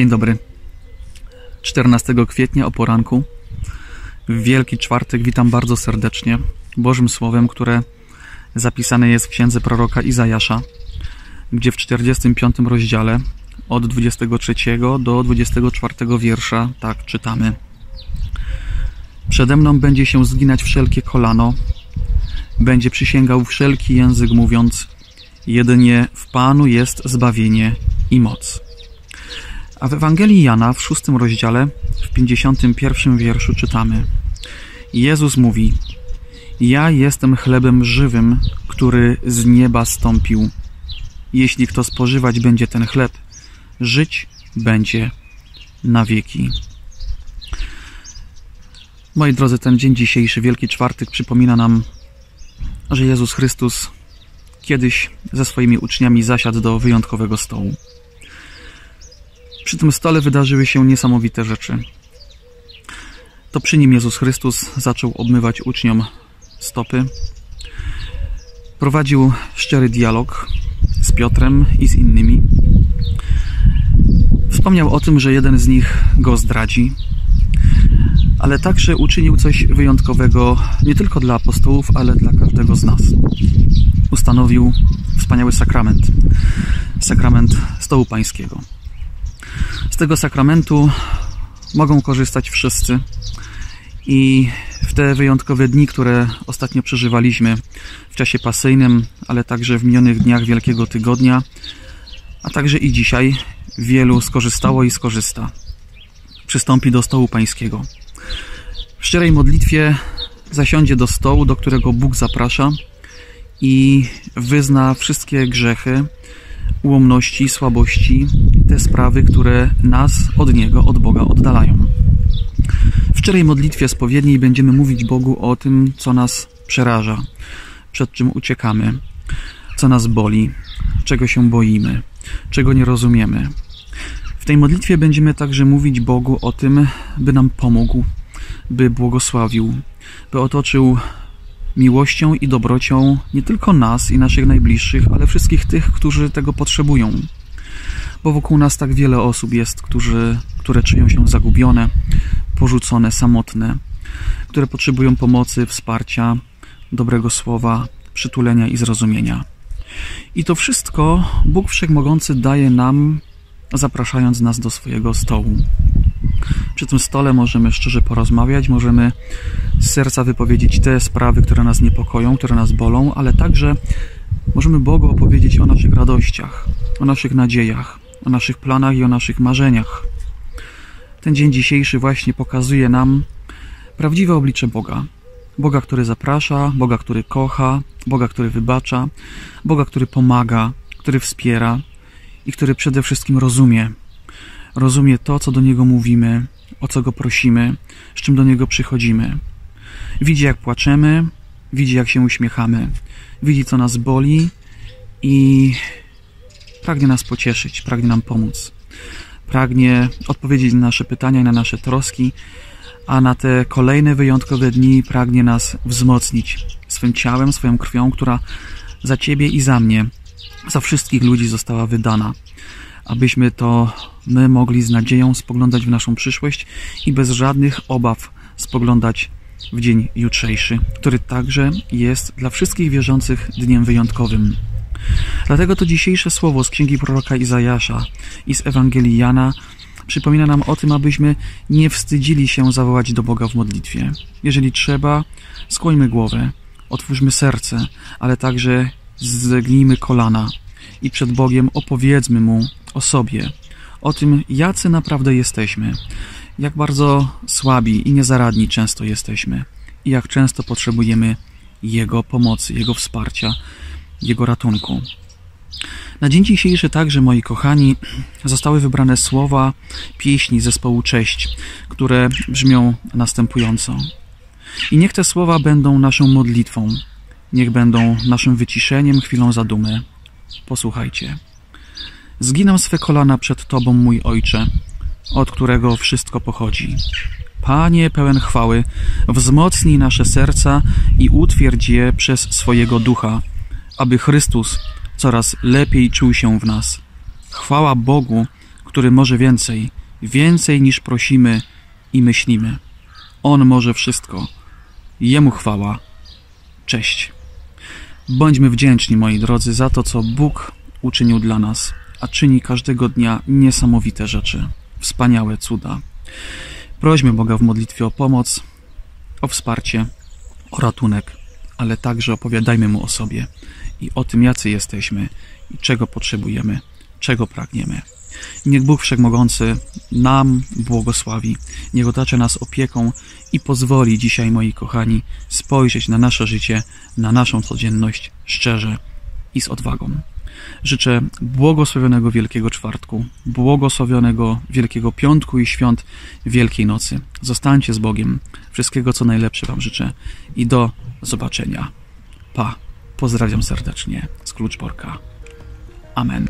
Dzień dobry. 14 kwietnia o poranku, w Wielki Czwartek, witam bardzo serdecznie Bożym Słowem, które zapisane jest w księdze proroka Izajasza, gdzie w 45 rozdziale od 23 do 24 wiersza tak czytamy. Przede mną będzie się zginać wszelkie kolano, będzie przysięgał wszelki język, mówiąc: Jedynie w Panu jest zbawienie i moc. A w Ewangelii Jana w szóstym rozdziale, w 51 wierszu czytamy: Jezus mówi: Ja jestem chlebem żywym, który z nieba stąpił. Jeśli kto spożywać będzie ten chleb, żyć będzie na wieki. Moi drodzy, ten dzień dzisiejszy, Wielki Czwartek, przypomina nam, że Jezus Chrystus kiedyś ze swoimi uczniami zasiadł do wyjątkowego stołu. Przy tym stole wydarzyły się niesamowite rzeczy. To przy nim Jezus Chrystus zaczął obmywać uczniom stopy. Prowadził szczery dialog z Piotrem i z innymi. Wspomniał o tym, że jeden z nich go zdradzi, ale także uczynił coś wyjątkowego nie tylko dla apostołów, ale dla każdego z nas. Ustanowił wspaniały sakrament sakrament stołu pańskiego. Tego sakramentu mogą korzystać wszyscy i w te wyjątkowe dni, które ostatnio przeżywaliśmy w czasie pasyjnym, ale także w minionych dniach Wielkiego Tygodnia, a także i dzisiaj wielu skorzystało i skorzysta. Przystąpi do stołu pańskiego. W szczerej modlitwie zasiądzie do stołu, do którego Bóg zaprasza i wyzna wszystkie grzechy, ułomności, słabości, te sprawy, które nas od Niego, od Boga oddalają. W szczerej modlitwie spowiedniej będziemy mówić Bogu o tym, co nas przeraża, przed czym uciekamy, co nas boli, czego się boimy, czego nie rozumiemy. W tej modlitwie będziemy także mówić Bogu o tym, by nam pomógł, by błogosławił, by otoczył miłością i dobrocią nie tylko nas i naszych najbliższych, ale wszystkich tych, którzy tego potrzebują. Bo wokół nas tak wiele osób jest, którzy, które czują się zagubione, porzucone, samotne, które potrzebują pomocy, wsparcia, dobrego słowa, przytulenia i zrozumienia. I to wszystko Bóg Wszechmogący daje nam, zapraszając nas do swojego stołu. Przy tym stole możemy szczerze porozmawiać, możemy z serca wypowiedzieć te sprawy, które nas niepokoją, które nas bolą, ale także możemy Bogu opowiedzieć o naszych radościach, o naszych nadziejach, o naszych planach i o naszych marzeniach. Ten dzień dzisiejszy właśnie pokazuje nam prawdziwe oblicze Boga. Boga, który zaprasza, Boga, który kocha, Boga, który wybacza, Boga, który pomaga, który wspiera i który przede wszystkim rozumie. Rozumie to, co do Niego mówimy, o co Go prosimy, z czym do Niego przychodzimy. Widzi, jak płaczemy, widzi, jak się uśmiechamy, widzi, co nas boli i pragnie nas pocieszyć, pragnie nam pomóc. Pragnie odpowiedzieć na nasze pytania i na nasze troski, a na te kolejne wyjątkowe dni pragnie nas wzmocnić swym ciałem, swoją krwią, która za Ciebie i za mnie, za wszystkich ludzi została wydana, abyśmy to my mogli z nadzieją spoglądać w naszą przyszłość i bez żadnych obaw spoglądać w dzień jutrzejszy, który także jest dla wszystkich wierzących dniem wyjątkowym. Dlatego to dzisiejsze słowo z księgi proroka Izajasza i z Ewangelii Jana przypomina nam o tym, abyśmy nie wstydzili się zawołać do Boga w modlitwie. Jeżeli trzeba, skłońmy głowę, otwórzmy serce, ale także zgnijmy kolana i przed Bogiem opowiedzmy Mu o sobie, o tym, jacy naprawdę jesteśmy, jak bardzo słabi i niezaradni często jesteśmy i jak często potrzebujemy Jego pomocy, Jego wsparcia, Jego ratunku. Na dzień dzisiejszy także, moi kochani, zostały wybrane słowa pieśni zespołu Cześć, które brzmią następująco. I niech te słowa będą naszą modlitwą, niech będą naszym wyciszeniem, chwilą zadumy. Posłuchajcie. Zginam swe kolana przed Tobą, mój Ojcze, od którego wszystko pochodzi. Panie pełen chwały, wzmocnij nasze serca i utwierdź je przez swojego ducha, aby Chrystus coraz lepiej czuł się w nas. Chwała Bogu, który może więcej, więcej niż prosimy i myślimy. On może wszystko. Jemu chwała. Cześć. Bądźmy wdzięczni, moi drodzy, za to, co Bóg uczynił dla nas, a czyni każdego dnia niesamowite rzeczy, wspaniałe cuda. Prośmy Boga w modlitwie o pomoc, o wsparcie, o ratunek, ale także opowiadajmy Mu o sobie i o tym, jacy jesteśmy i czego potrzebujemy, czego pragniemy. Niech Bóg Wszechmogący nam błogosławi, niech otacza nas opieką i pozwoli dzisiaj, moi kochani, spojrzeć na nasze życie, na naszą codzienność szczerze i z odwagą. Życzę błogosławionego Wielkiego Czwartku, błogosławionego Wielkiego Piątku i świąt Wielkiej Nocy. Zostańcie z Bogiem. Wszystkiego, co najlepsze Wam życzę i do zobaczenia. Pa. Pozdrawiam serdecznie z Kluczborka. Amen.